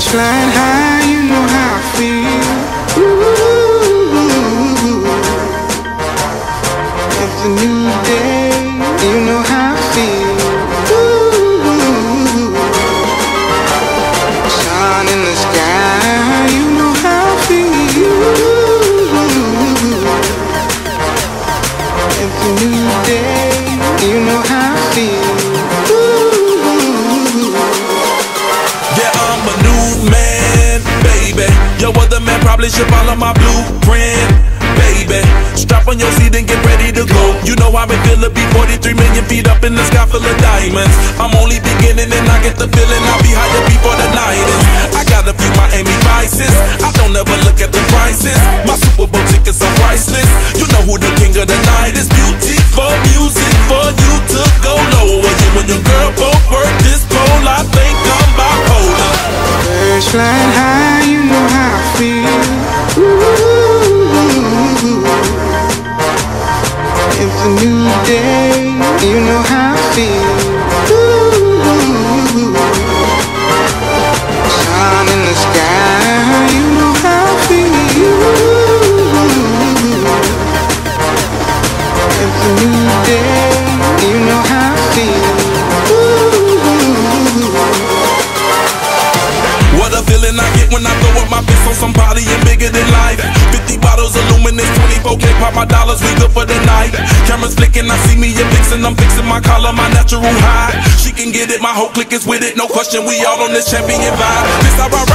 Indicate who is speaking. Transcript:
Speaker 1: Flying high, you know how I feel. Ooh, it's a new day, you know how
Speaker 2: other man follow my blueprint, baby. Strap on your seat and get ready to go. You know how it feel to be 43 million feet up in the sky full of diamonds. I'm only beginning and I get the feeling I'll be higher before the night is. I got a few Miami vices. I don't ever look at the prices. My Super Bowl tickets are priceless. You know who the king of the night is. Beauty for music for you to go lower. You and your girl both work this pole. I think I'm bipolar.
Speaker 1: Flying high, you know how I feel. Sun in the sky, you know how I feel. It's a new day,
Speaker 2: Feeling I get when I throw up my fist on somebody and bigger than life. 50 bottles of luminous, 24k pop my dollars, we good for the night. Cameras flicking, I see me and fixing, I'm fixing my collar, my natural high. She can get it, my whole clique is with it, no question, we all on this champion vibe. This how I ride.